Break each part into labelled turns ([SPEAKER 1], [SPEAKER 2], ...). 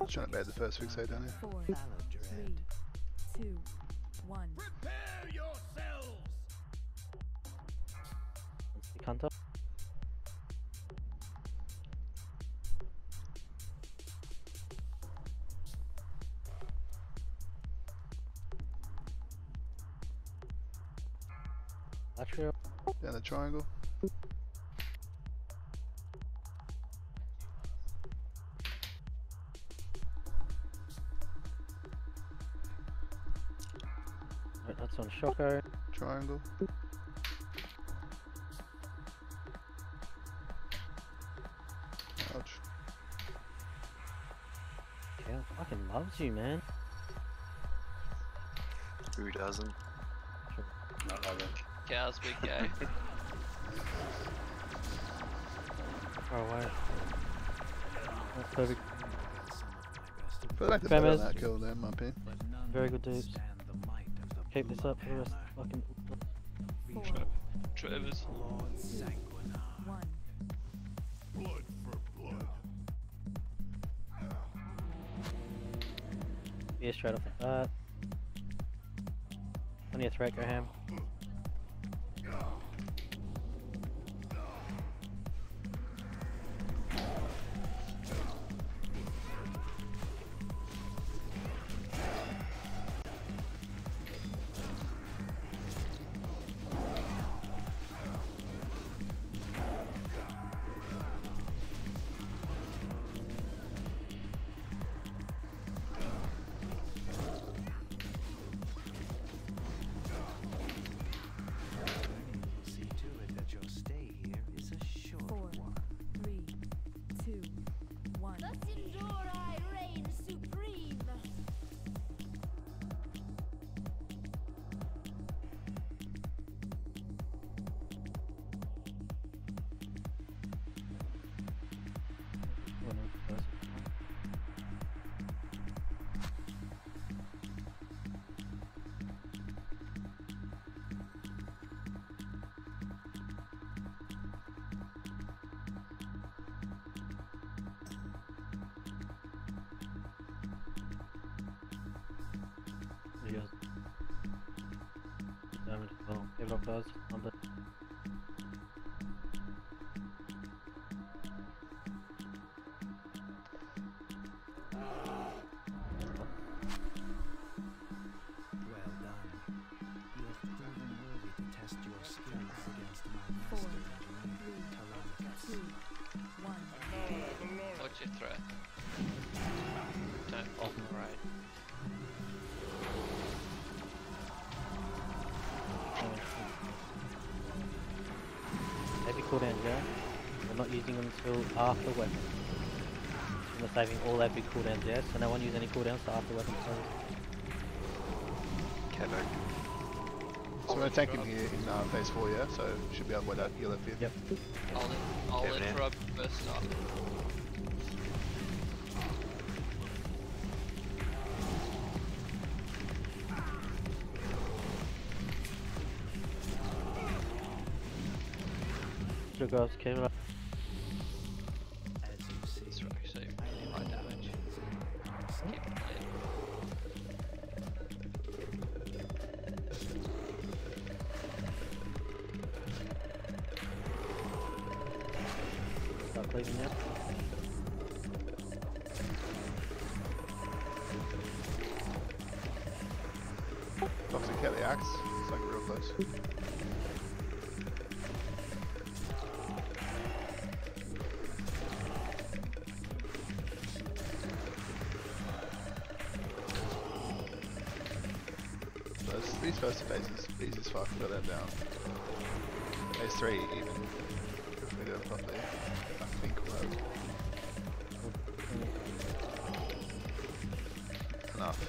[SPEAKER 1] I was trying to bait the first fixate down here.
[SPEAKER 2] Four, three, two, one.
[SPEAKER 3] Prepare yourselves!
[SPEAKER 4] You can't tell. Lateral.
[SPEAKER 1] Down the triangle.
[SPEAKER 4] That's on Shocko.
[SPEAKER 1] Triangle. Ouch.
[SPEAKER 4] Cal fucking loves you, man.
[SPEAKER 5] Who doesn't?
[SPEAKER 6] Cows big guy.
[SPEAKER 4] Oh, Far away. That's perfect.
[SPEAKER 1] But like the better on
[SPEAKER 4] Femmes.
[SPEAKER 1] that kill there, in my opinion.
[SPEAKER 4] Very good dupes. Keep this up for the rest. Fucking.
[SPEAKER 2] Four,
[SPEAKER 6] Trevor's.
[SPEAKER 2] one.
[SPEAKER 3] Blood for blood.
[SPEAKER 4] Off the bat. On your threat, Graham. Well, give Heavy? We're not using them until after weapon. We're saving all heavy cooldowns, yeah? So no one use any cooldowns till after weapon close.
[SPEAKER 5] Kevo.
[SPEAKER 1] So we're attacking here in uh, phase 4, yeah? So should be able to avoid that yellow fifth.
[SPEAKER 4] Yep.
[SPEAKER 6] I'll let, I'll
[SPEAKER 5] Kevin
[SPEAKER 6] let
[SPEAKER 5] in.
[SPEAKER 6] Rob first start.
[SPEAKER 4] Two guys, keep it up. Cleaning now.
[SPEAKER 1] Toxic cat the axe. It's like real close. First phases, easy as fuck, got that down. Phase 3 even, if we do it properly, I think have enough.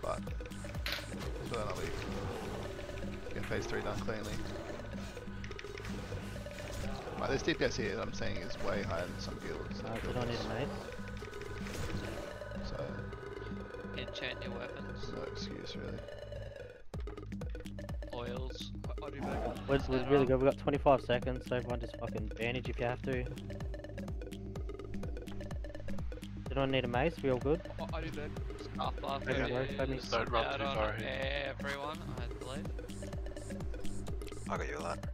[SPEAKER 1] But, not we get phase 3 done cleanly. Like this DPS here I'm saying is way higher than some guilds.
[SPEAKER 4] Uh, we don't need an ace.
[SPEAKER 1] So,
[SPEAKER 6] Enchant your weapons.
[SPEAKER 1] no excuse really.
[SPEAKER 6] Oils. I do better.
[SPEAKER 4] We're, we're really good. We've got 25 seconds, so everyone just fucking bandage if you have to. Did Anyone need a mace? We all good?
[SPEAKER 6] Oh, I do better. Scarf buff
[SPEAKER 4] Maybe
[SPEAKER 6] is
[SPEAKER 4] work, maybe.
[SPEAKER 5] Don't run too
[SPEAKER 6] on
[SPEAKER 5] far
[SPEAKER 6] everyone, I believe.
[SPEAKER 7] I got you a lot.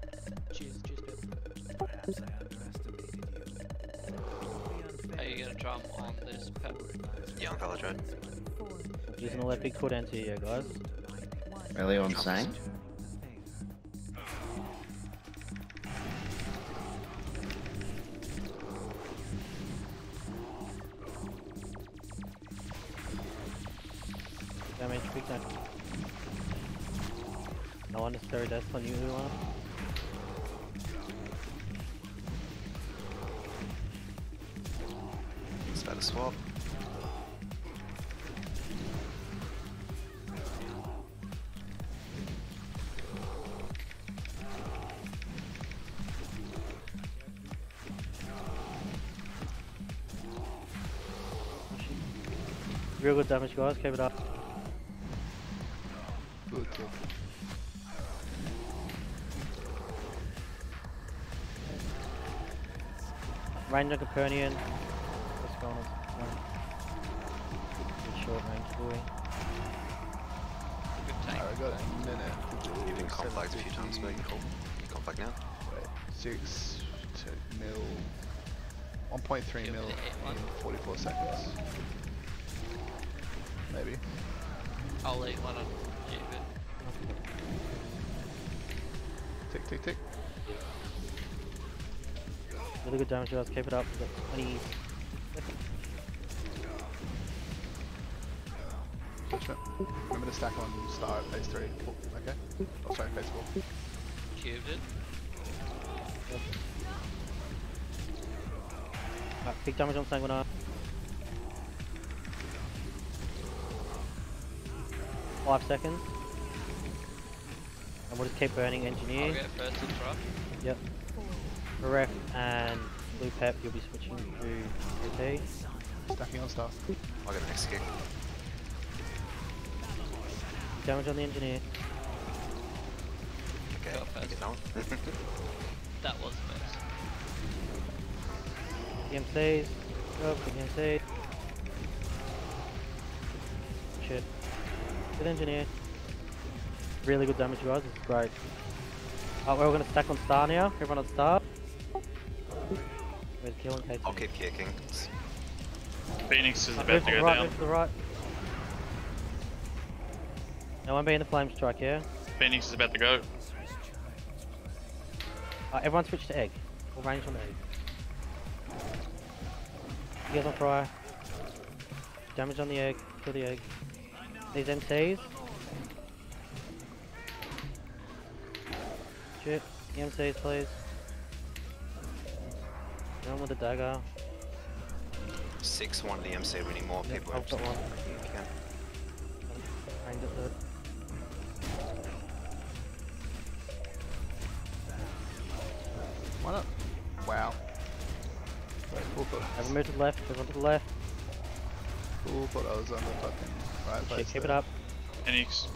[SPEAKER 6] Cheers, cheers, Pep.
[SPEAKER 8] Perhaps I underestimated you. It would be
[SPEAKER 6] Are you gonna
[SPEAKER 8] to
[SPEAKER 6] jump on this pep?
[SPEAKER 8] advise
[SPEAKER 7] Yeah, on college road.
[SPEAKER 2] Four,
[SPEAKER 4] Using all that big cooldown to you guys.
[SPEAKER 2] one.
[SPEAKER 9] Really on
[SPEAKER 7] Jumps.
[SPEAKER 9] saying?
[SPEAKER 4] Damage, big damage. No unnecessary deaths on you, Ulan.
[SPEAKER 7] About swap.
[SPEAKER 4] Real good damage, guys. Keep it up.
[SPEAKER 1] Good, good.
[SPEAKER 4] Range on Capernian. What's? Good short range boy.
[SPEAKER 6] Good tank.
[SPEAKER 1] Alright, I got a minute to do.
[SPEAKER 7] You've been conflagged a few times, but you cool. You conflag now?
[SPEAKER 1] Wait, six to mil. 1.3
[SPEAKER 6] Give
[SPEAKER 1] mil
[SPEAKER 6] it a hit one.
[SPEAKER 1] in 44 seconds. Maybe.
[SPEAKER 6] I'll leave one on you, but
[SPEAKER 1] Tick, tick, tick.
[SPEAKER 4] Really good damage, guys. Keep it up. We've got 20 seconds.
[SPEAKER 1] Judgment. Remember to stack on star at phase 3. Oh, okay. Oh, sorry, phase 4.
[SPEAKER 6] cubed it.
[SPEAKER 4] Alright, big damage on Sanguinar. Five seconds. And we'll just keep burning
[SPEAKER 6] I'll
[SPEAKER 4] engineer.
[SPEAKER 6] get first interrupt.
[SPEAKER 4] Yep. Ref and Blue Pep, you'll be switching to AT.
[SPEAKER 1] Stacking on star.
[SPEAKER 7] I'll get the next kick.
[SPEAKER 4] Damage on the engineer.
[SPEAKER 7] Okay,
[SPEAKER 6] Go
[SPEAKER 7] you get that one.
[SPEAKER 6] That was first.
[SPEAKER 4] EMCs. Go, good EMC. Shit. Good engineer. Really good damage, guys. This is great. Uh, we're all gonna stack on star now. Everyone on star. Where's killing KT?
[SPEAKER 7] I'll keep kicking. It's-
[SPEAKER 5] Phoenix is about to
[SPEAKER 4] to the
[SPEAKER 5] go
[SPEAKER 4] right,
[SPEAKER 5] down.
[SPEAKER 4] move to the right. No one be in the flame strike, yeah?
[SPEAKER 5] Phoenix is about to go.
[SPEAKER 4] Uh, everyone switch to egg. Full range on the egg. You guys on fire. Damage on the egg. Kill the egg. These MCs. Shit. The MCs, please. Get on with the dagger.
[SPEAKER 7] Six one to the MC. We need more
[SPEAKER 4] Yep,
[SPEAKER 7] people.
[SPEAKER 4] I've got one.
[SPEAKER 7] If you can.
[SPEAKER 4] At third.
[SPEAKER 1] Why not? Wow. Wait, full thought,
[SPEAKER 4] Everyone move to the left. Everyone to the left.
[SPEAKER 1] full thought I was on the fucking right
[SPEAKER 4] Shit,
[SPEAKER 1] place.
[SPEAKER 4] keep it up.
[SPEAKER 5] Phoenix.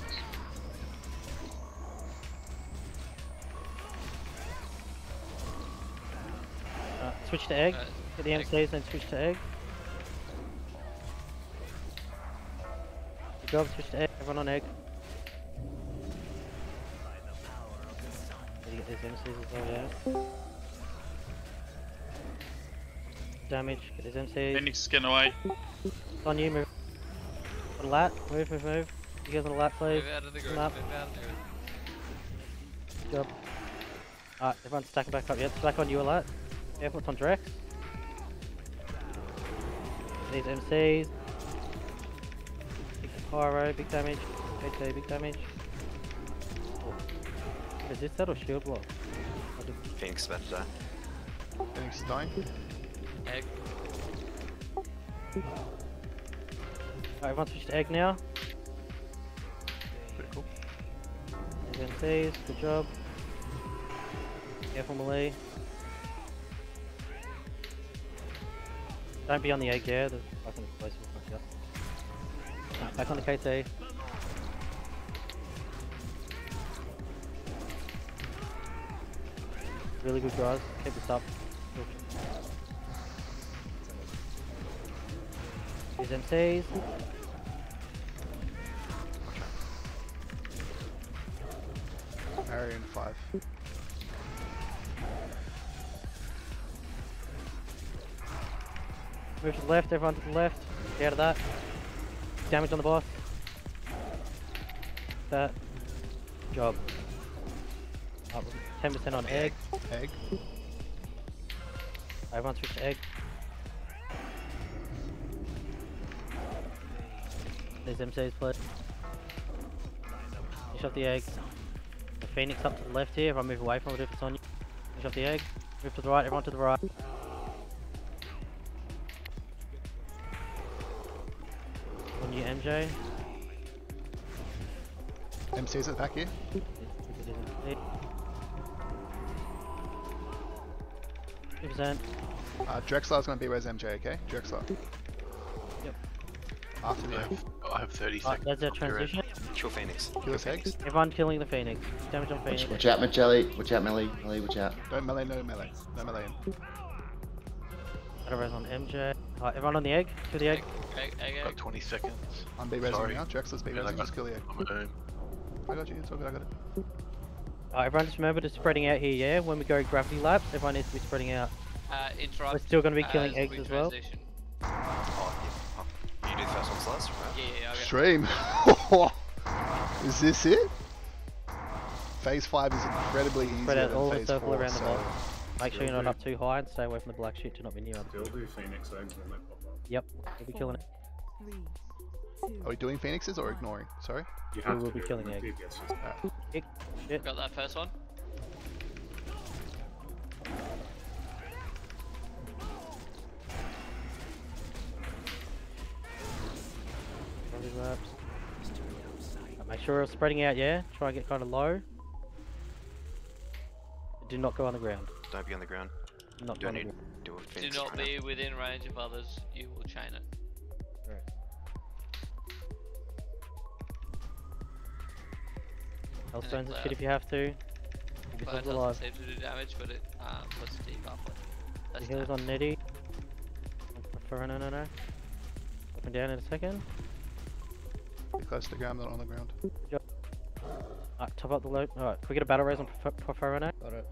[SPEAKER 4] Switch to egg.
[SPEAKER 6] Uh,
[SPEAKER 4] Get the
[SPEAKER 6] egg.
[SPEAKER 4] MCs, then switch to egg. Good job, switch to egg. Everyone on egg. Gotta get these MCs as well, yeah. Damage, get these MCs.
[SPEAKER 5] Phoenix is getting away.
[SPEAKER 4] It's on you, move. On lat, move, move, move. You guys on the lat, please.
[SPEAKER 6] Move out of the group, move out of the group.
[SPEAKER 4] Good job. Alright, everyone's stacking back up. Yep, stack on you a lot. Yeah, what's on Drex? These MCs. Big pyro, big damage. HA, big damage. Oh. Is this that or shield block? I did-
[SPEAKER 7] Phoenix is about to die.
[SPEAKER 1] Phoenix is dying.
[SPEAKER 6] Egg.
[SPEAKER 4] Alright, everyone switch to egg now.
[SPEAKER 1] Pretty cool.
[SPEAKER 4] These MCs, good job. Careful melee. Don't be on the egg, yeah, there's fucking. Alright, back on the KT. Really good guys. Keep this up. Use MCs.
[SPEAKER 1] Area in five.
[SPEAKER 4] Move to the left, everyone to the left. Get out of that. Damage on the boss. That. Job. 10% on egg.
[SPEAKER 1] Egg.
[SPEAKER 4] Everyone switch to egg. There's MCs please. Finish off the egg. The phoenix up to the left here, if I move away from it if it's on you. Finish off the egg. Move to the right, everyone to the right. MJ.
[SPEAKER 1] MC's at the back here.
[SPEAKER 4] Two percent.
[SPEAKER 1] Uh, Drexlar's gonna be where's MJ, okay? Drexler.
[SPEAKER 4] Yep.
[SPEAKER 1] After the
[SPEAKER 9] I have, I have 30
[SPEAKER 4] Right,
[SPEAKER 9] seconds.
[SPEAKER 4] there's our
[SPEAKER 9] I'll be ready.
[SPEAKER 4] transition.
[SPEAKER 7] Kill Phoenix.
[SPEAKER 1] Kill his eggs.
[SPEAKER 4] Everyone killing the phoenix. Damage on phoenix.
[SPEAKER 10] Watch out, Magelli. Watch out, Melly. Melly, watch out.
[SPEAKER 1] Don't melee, no melee. No melee in.
[SPEAKER 4] Otherwise on MJ. Alright, everyone on the egg. Kill the egg.
[SPEAKER 6] Egg, egg,
[SPEAKER 9] Got 20 seconds.
[SPEAKER 1] I'm B resing now. Drexlar's B
[SPEAKER 9] Yeah, I
[SPEAKER 1] resing.
[SPEAKER 9] got-
[SPEAKER 1] Just kill the egg.
[SPEAKER 9] I'm at.
[SPEAKER 1] I got you. It's all good. I got it.
[SPEAKER 4] Alright, everyone just remember to spreading out here, yeah? When we go gravity lapse, everyone needs to be spreading out.
[SPEAKER 6] Uh, interrupt.
[SPEAKER 4] We're still gonna be killing
[SPEAKER 6] as
[SPEAKER 4] eggs as well.
[SPEAKER 7] Oh, yeah. You do the first ones last, right?
[SPEAKER 6] Yeah, yeah, okay.
[SPEAKER 1] Stream. is this it? Phase 5 is incredibly easier
[SPEAKER 4] Spread out
[SPEAKER 1] than
[SPEAKER 4] all the
[SPEAKER 1] phase
[SPEAKER 4] circle
[SPEAKER 1] 4,
[SPEAKER 4] around the
[SPEAKER 1] so
[SPEAKER 4] boss. Make sure you're not up too high and stay away from the black shit. Do not be near them.
[SPEAKER 3] They'll do Phoenix eggs when they pop up.
[SPEAKER 4] Yep, we'll be killing it.
[SPEAKER 1] Are we doing phoenixes or ignoring? Sorry?
[SPEAKER 3] You
[SPEAKER 4] we will
[SPEAKER 3] to
[SPEAKER 4] be
[SPEAKER 3] do it
[SPEAKER 4] killing eggs.
[SPEAKER 3] Pig gets his-
[SPEAKER 4] Kick, shit.
[SPEAKER 6] Got that first one.
[SPEAKER 4] Right, Make sure you're spreading out, yeah? Try and get kind of low. Do not go on the ground.
[SPEAKER 7] Don't be on the ground.
[SPEAKER 4] Not
[SPEAKER 7] Do I need do a
[SPEAKER 6] Do not
[SPEAKER 7] right now?
[SPEAKER 6] be within range of others. You will chain it.
[SPEAKER 4] Healthstones and shit if you have to. Keep
[SPEAKER 6] Cloud
[SPEAKER 4] yourselves
[SPEAKER 6] doesn't
[SPEAKER 4] alive.
[SPEAKER 6] seem to do damage, but it um, puts debuff on.
[SPEAKER 4] The
[SPEAKER 6] That's
[SPEAKER 4] healers on Netty. For no, no, no. Up and down in a second.
[SPEAKER 1] Be close to the ground, not on the ground.
[SPEAKER 4] Alright, top up the load. Alright, can we get a battle raise on Porphyro Got it.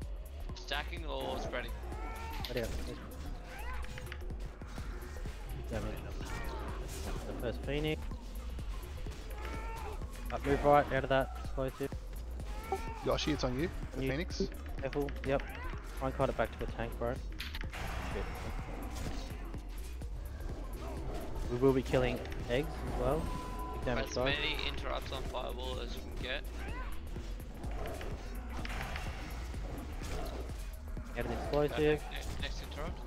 [SPEAKER 6] Stacking or spreading?
[SPEAKER 4] Ready up. please. Damage. The first Phoenix. Up, move right out of that explosive.
[SPEAKER 1] Yoshi, it's on you. The
[SPEAKER 4] You-
[SPEAKER 1] phoenix.
[SPEAKER 4] Careful. Yep. Try and cut it back to the tank, bro. Shit. We will be killing eggs as well. Big damage,
[SPEAKER 6] As many interrupts on fireball as you can get.
[SPEAKER 4] Out of the
[SPEAKER 6] Go
[SPEAKER 4] explosive.
[SPEAKER 6] next, next interrupt.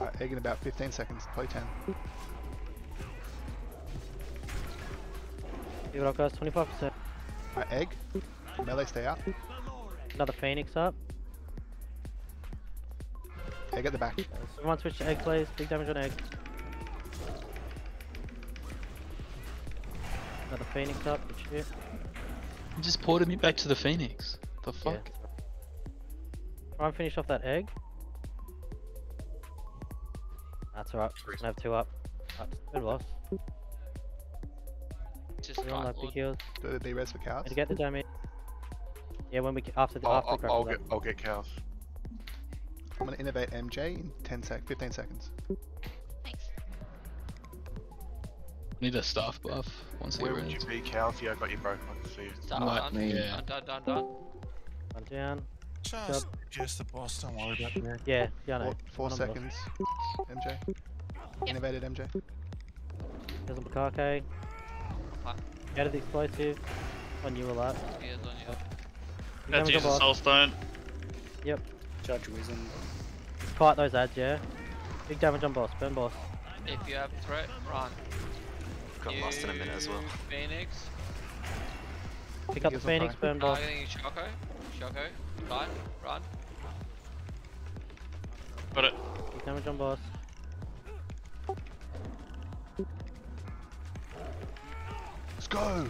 [SPEAKER 1] Uh, egg in about 15 seconds. Play 10.
[SPEAKER 4] Give it up, guys. 25%.
[SPEAKER 1] Uh, egg. Melee, stay out.
[SPEAKER 4] Another Phoenix up.
[SPEAKER 1] Egg at the back.
[SPEAKER 4] Uh, Someone switch to egg, please. Big damage on egg. Another Phoenix up. Good shit.
[SPEAKER 11] You just ported me back to the Phoenix. The
[SPEAKER 4] Yeah.
[SPEAKER 11] Fuck?
[SPEAKER 4] Try and finish off that egg. That's alright. Gonna have two up. Up. Good loss.
[SPEAKER 6] Just
[SPEAKER 4] You're on that big heals.
[SPEAKER 1] Do the B for cows.
[SPEAKER 4] To get the damage. Yeah, when we after the
[SPEAKER 9] I'll,
[SPEAKER 4] after
[SPEAKER 9] I'll,
[SPEAKER 4] the
[SPEAKER 9] I'll
[SPEAKER 4] grapple
[SPEAKER 9] get I'll get cows.
[SPEAKER 1] I'm gonna innervate MJ in 10 sec, 15 seconds.
[SPEAKER 12] Thanks.
[SPEAKER 11] Need a staff buff once
[SPEAKER 9] Where would you be, cows? Yeah, I got you broke. I can see you.
[SPEAKER 6] Done, done,
[SPEAKER 11] yeah.
[SPEAKER 6] done, done, done, done.
[SPEAKER 4] One down.
[SPEAKER 3] Just, just the boss. Don't worry about that.
[SPEAKER 4] Yeah, yeah, I know.
[SPEAKER 1] Four, four
[SPEAKER 4] One on
[SPEAKER 1] seconds. MJ. Innervated MJ.
[SPEAKER 4] Here's on Bukake.
[SPEAKER 6] Fuck.
[SPEAKER 4] Out of the explosive. On you a lot.
[SPEAKER 6] Spears on you.
[SPEAKER 4] Big
[SPEAKER 5] Had use a soul stone.
[SPEAKER 4] Yep.
[SPEAKER 3] Judge Wisdom.
[SPEAKER 4] Fight those ads, yeah. Big damage on boss. Burn boss.
[SPEAKER 6] If you have threat, run.
[SPEAKER 7] Got lost in a minute as well.
[SPEAKER 6] Phoenix.
[SPEAKER 4] Pick up the Phoenix.
[SPEAKER 1] fire.
[SPEAKER 4] Burn boss.
[SPEAKER 6] Targeting Shoko. Shoko. Right. Run.
[SPEAKER 5] Got it.
[SPEAKER 4] Big damage on boss.
[SPEAKER 1] Let's go!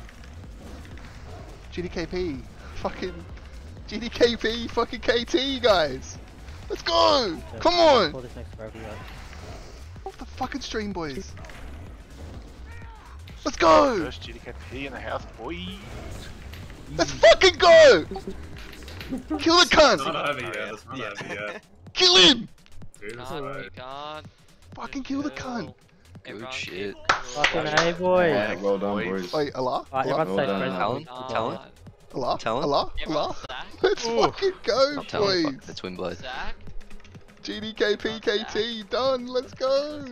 [SPEAKER 1] GDKP! Fucking GDKP fucking KT guys. Let's go.
[SPEAKER 4] So,
[SPEAKER 1] Come on.
[SPEAKER 4] Call this next.
[SPEAKER 1] Off the fucking stream, boys. Let's go.
[SPEAKER 9] First GDKP in the house, boys!
[SPEAKER 1] Let's fucking go. Kill the
[SPEAKER 3] Not
[SPEAKER 1] cunt.
[SPEAKER 3] over yet. It's not over yet.
[SPEAKER 1] Kill him.
[SPEAKER 3] Dude, it's
[SPEAKER 6] God,
[SPEAKER 3] alright.
[SPEAKER 6] can't.
[SPEAKER 1] Fucking kill the cunt.
[SPEAKER 6] Everyone
[SPEAKER 7] shit.
[SPEAKER 4] Fucking A, boy.
[SPEAKER 10] Yeah, well done, boys.
[SPEAKER 1] Wait, Allah?
[SPEAKER 4] Alright,
[SPEAKER 1] Allah?
[SPEAKER 4] everyone
[SPEAKER 10] Well
[SPEAKER 4] stay
[SPEAKER 10] done.
[SPEAKER 4] friendly.
[SPEAKER 7] Talon?
[SPEAKER 6] God.
[SPEAKER 7] Talon?
[SPEAKER 1] Allah?
[SPEAKER 7] Talon?
[SPEAKER 1] Allah?
[SPEAKER 6] Everyone
[SPEAKER 1] Allah? Let's fucking go,
[SPEAKER 7] Not Talon,
[SPEAKER 1] boys.
[SPEAKER 7] fuck the twin blood.
[SPEAKER 6] Zach.
[SPEAKER 1] GDKP done. Let's go.